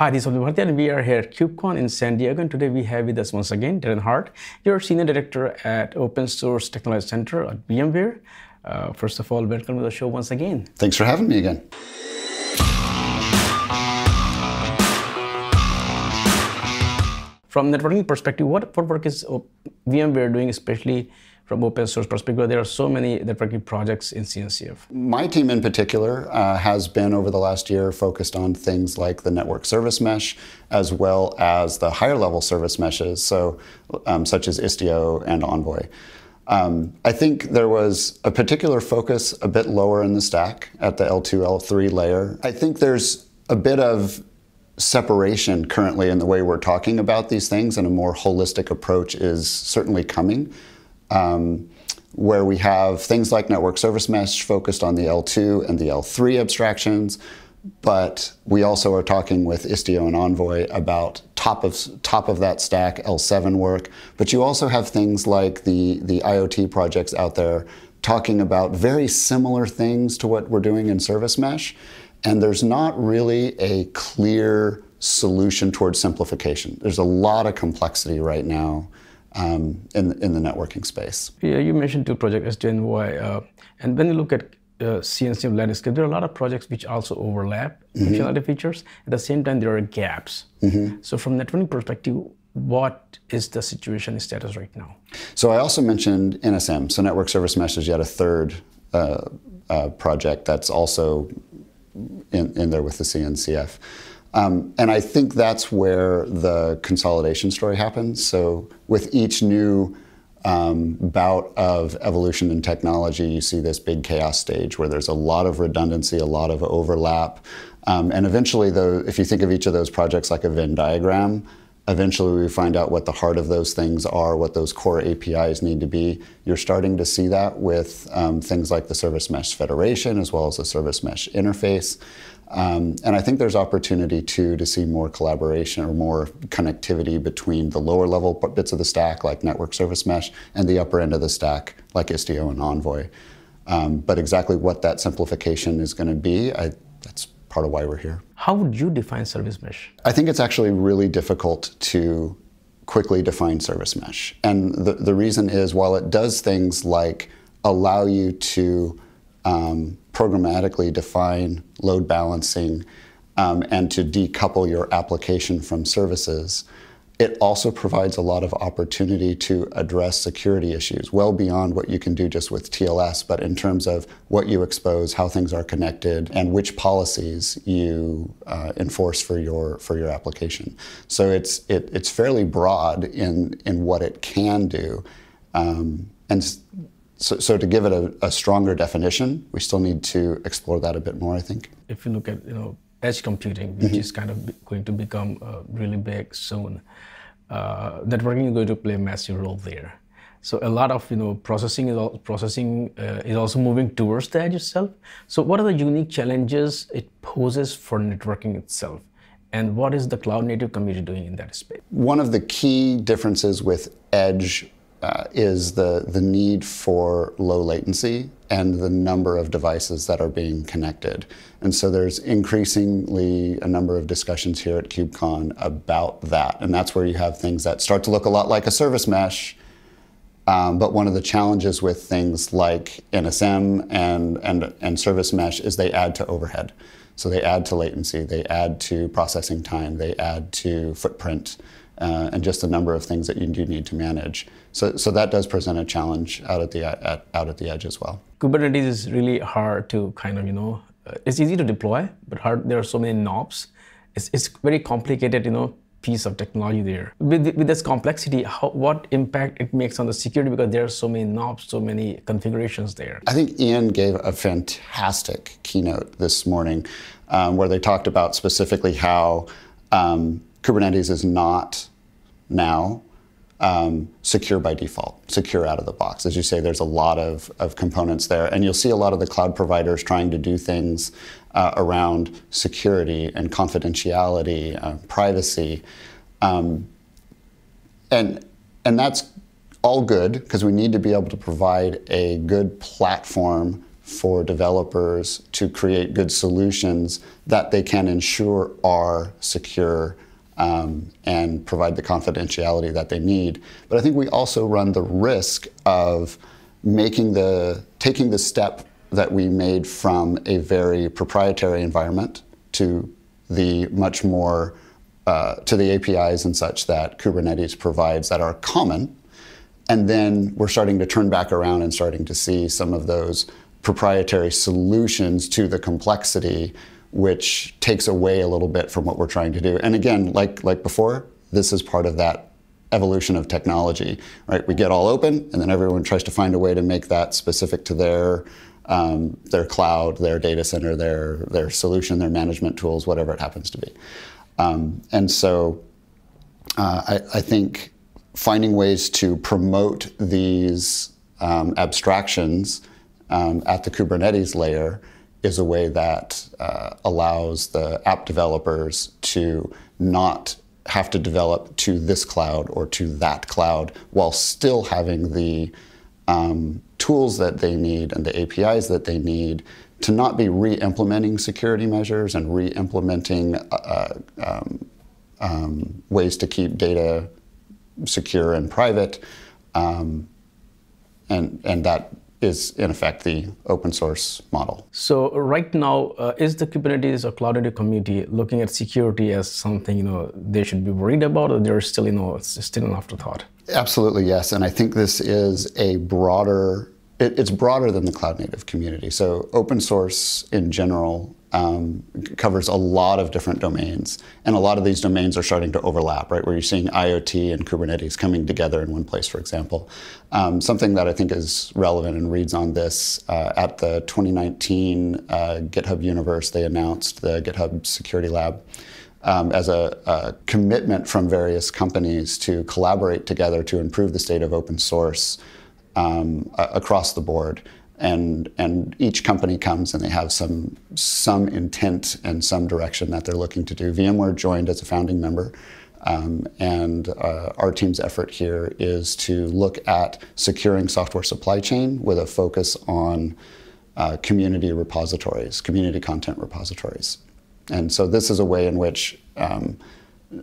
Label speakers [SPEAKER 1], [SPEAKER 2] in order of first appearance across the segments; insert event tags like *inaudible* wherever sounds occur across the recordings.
[SPEAKER 1] Hi, this is Abdul and we are here at KubeCon in San Diego. And today we have with us once again Darren Hart. You're Senior Director at Open Source Technology Center at VMware. Uh, first of all, welcome to the show once again.
[SPEAKER 2] Thanks for having me again.
[SPEAKER 1] From networking perspective, what, what work is VMware doing, especially from open source perspective? There are so many networking projects in CNCF.
[SPEAKER 2] My team in particular uh, has been over the last year focused on things like the network service mesh, as well as the higher level service meshes, so um, such as Istio and Envoy. Um, I think there was a particular focus a bit lower in the stack at the L2, L3 layer. I think there's a bit of separation currently in the way we're talking about these things, and a more holistic approach is certainly coming. Um, where we have things like network service mesh focused on the L2 and the L3 abstractions, but we also are talking with Istio and Envoy about top of top of that stack L7 work. But you also have things like the the IoT projects out there talking about very similar things to what we're doing in service mesh and there's not really a clear solution towards simplification. There's a lot of complexity right now um, in, in the networking space.
[SPEAKER 1] Yeah, you mentioned two projects, SDNY, uh, and when you look at uh, CNCF landscape, there are a lot of projects which also overlap mm-hmm. functionality features. At the same time, there are gaps. Mm-hmm. So from networking perspective, what is the situation status right now?
[SPEAKER 2] So I also mentioned NSM. So Network Service Mesh is yet a third uh, uh, project that's also in, in there with the CNCF. Um, and I think that's where the consolidation story happens. So with each new um, bout of evolution in technology, you see this big chaos stage where there's a lot of redundancy, a lot of overlap. Um, and eventually, though, if you think of each of those projects like a Venn diagram, eventually we find out what the heart of those things are, what those core APIs need to be. You're starting to see that with um, things like the Service Mesh Federation as well as the Service Mesh interface. Um, and I think there's opportunity too to see more collaboration or more connectivity between the lower level bits of the stack, like Network Service Mesh, and the upper end of the stack, like Istio and Envoy. Um, but exactly what that simplification is going to be, I, that's part of why we're here.
[SPEAKER 1] How would you define service mesh?
[SPEAKER 2] I think it's actually really difficult to quickly define service mesh. And the, the reason is while it does things like allow you to um, programmatically define load balancing um, and to decouple your application from services, it also provides a lot of opportunity to address security issues well beyond what you can do just with TLS, but in terms of what you expose, how things are connected, and which policies you uh, enforce for your for your application. So it's it, it's fairly broad in in what it can do, um, and so, so to give it a, a stronger definition, we still need to explore that a bit more. I think.
[SPEAKER 1] If you look at you know edge computing, which mm-hmm. is kind of going to become uh, really big soon. Uh, networking is going to play a massive role there. So a lot of you know processing is all, processing uh, is also moving towards the edge itself. So what are the unique challenges it poses for networking itself, and what is the cloud native community doing in that space?
[SPEAKER 2] One of the key differences with edge uh, is the, the need for low latency and the number of devices that are being connected. And so there's increasingly a number of discussions here at KubeCon about that. And that's where you have things that start to look a lot like a service mesh. Um, but one of the challenges with things like NSM and, and, and service mesh is they add to overhead. So they add to latency, they add to processing time, they add to footprint uh, and just a number of things that you do need to manage. So, so that does present a challenge out at the at, out at the edge as well.
[SPEAKER 1] Kubernetes is really hard to kind of you know uh, it's easy to deploy, but hard. There are so many knobs. It's it's very complicated, you know, piece of technology there. With, with this complexity, how, what impact it makes on the security because there are so many knobs, so many configurations there.
[SPEAKER 2] I think Ian gave a fantastic keynote this morning um, where they talked about specifically how um, Kubernetes is not now um, secure by default, secure out of the box. As you say, there's a lot of, of components there. And you'll see a lot of the cloud providers trying to do things uh, around security and confidentiality, uh, privacy. Um, and, and that's all good because we need to be able to provide a good platform for developers to create good solutions that they can ensure are secure um, and provide the confidentiality that they need. But I think we also run the risk of making the taking the step that we made from a very proprietary environment to the much more uh, to the APIs and such that Kubernetes provides that are common. And then we're starting to turn back around and starting to see some of those proprietary solutions to the complexity, which takes away a little bit from what we're trying to do. And again, like like before, this is part of that evolution of technology, right? We get all open, and then everyone tries to find a way to make that specific to their um, their cloud, their data center, their their solution, their management tools, whatever it happens to be. Um, and so, uh, I, I, think finding ways to promote these um, abstractions um, at the Kubernetes layer is a way that uh, allows the app developers to not have to develop to this cloud or to that cloud while still having the um, tools that they need and the APIs that they need to not be re-implementing security measures and re-implementing uh, um, um, ways to keep data secure and private, um, and and that is in effect the open source model.
[SPEAKER 1] So right now, uh, is the Kubernetes or Cloud Native community looking at security as something you know they should be worried about, or they're still you know it's still an afterthought?
[SPEAKER 2] Absolutely yes, and I think this is a broader. It, it's broader than the cloud native community. So open source in general um, covers a lot of different domains, and a lot of these domains are starting to overlap, right? Where you're seeing IoT and Kubernetes coming together in one place, for example. Um, something that I think is relevant and reads on this uh, at the 2019 uh, GitHub Universe, they announced the GitHub Security Lab. Um, as a, a, commitment from various companies to collaborate together to improve the state of open source um, across the board and and each company comes and they have some some intent and some direction that they're looking to do. VMware joined as a founding member. Um, and uh, our team's effort here is to look at securing software supply chain with a focus on uh, community repositories, community content repositories. And so this is a way in which um,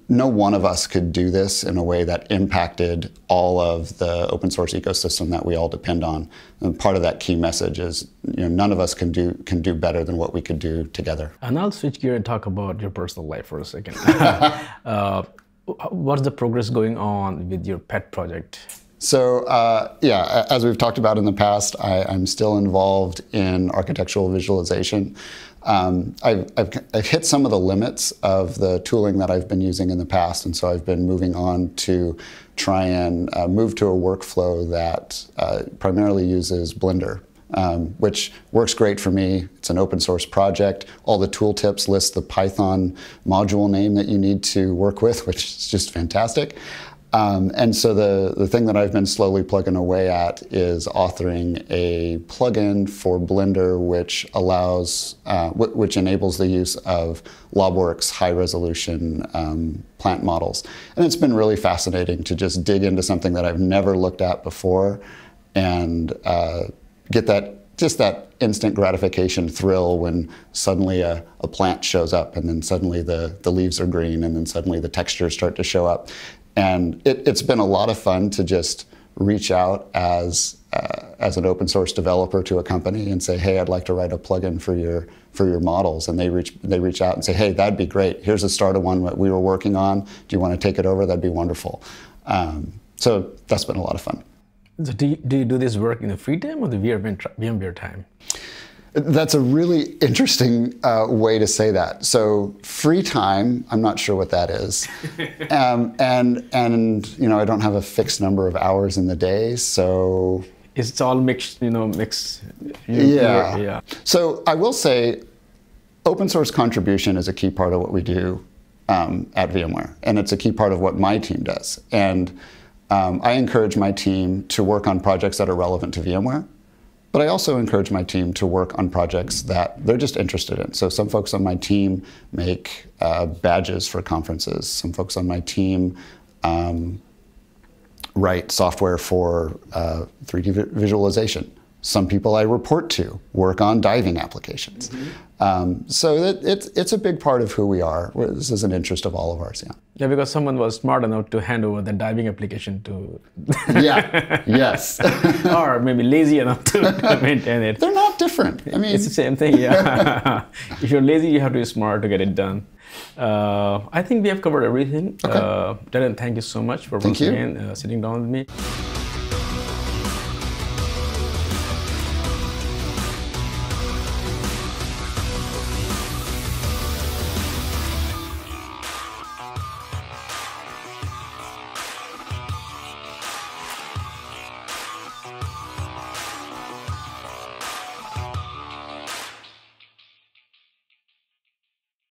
[SPEAKER 2] no one of us could do this in a way that impacted all of the open source ecosystem that we all depend on. And part of that key message is, you know, none of us can do can do better than what we could do together.
[SPEAKER 1] And I'll switch gear and talk about your personal life for a second. *laughs* uh, what's the progress going on with your pet project?
[SPEAKER 2] So uh, yeah, as we've talked about in the past, I, am still involved in architectural visualization. Um, I've, I've, I've, hit some of the limits of the tooling that I've been using in the past, and so I've been moving on to try and uh, move to a workflow that uh, primarily uses Blender. Um, which works great for me. It's an open source project. All the tooltips list the Python module name that you need to work with, *laughs* which is just fantastic. Um, and so the, the thing that I've been slowly plugging away at is authoring a plugin for Blender which allows, uh, w- which enables the use of Laubwerks high resolution um, plant models. And it's been really fascinating to just dig into something that I've never looked at before and uh, get that just that instant gratification thrill when suddenly a, a, plant shows up and then suddenly the, the leaves are green and then suddenly the textures start to show up. And it, has been a lot of fun to just reach out as uh, as an open source developer to a company and say, "Hey, I'd like to write a plugin for your for your models." And they reach they reach out and say, "Hey, that'd be great. Here's the start of one that we were working on. Do you want to take it over? That'd be wonderful." Um, so that's been a lot of fun.
[SPEAKER 1] So do you, do you do this work in the free time or the VMware time?
[SPEAKER 2] That's a really interesting uh, way to say that. So free time, I'm not sure what that is, *laughs* um, and and you know I don't have a fixed number of hours in the day, so
[SPEAKER 1] it's all mixed, you know, mixed.
[SPEAKER 2] Yeah, yeah. So I will say, open source contribution is a key part of what we do um, at VMware, and it's a key part of what my team does. And um, I encourage my team to work on projects that are relevant to VMware but I also encourage my team to work on projects that they're just interested in. So some folks on my team make uh, badges for conferences. Some folks on my team um, write software for uh, 3D visualization. Some people I report to work on diving applications. Um, so it, it's it's a big part of who we are. This is an interest of all of ours. Yeah.
[SPEAKER 1] Yeah, because someone was smart enough to hand over the diving application to, *laughs*
[SPEAKER 2] Yeah. yes. *laughs*
[SPEAKER 1] or maybe lazy enough to *laughs* maintain it.
[SPEAKER 2] They're not different. I mean,
[SPEAKER 1] It's the same thing, yeah. if you're lazy, you have to be smart to get it done. Uh, I think we have covered everything. Uh, Darren, thank you so much for once again uh, sitting down with me.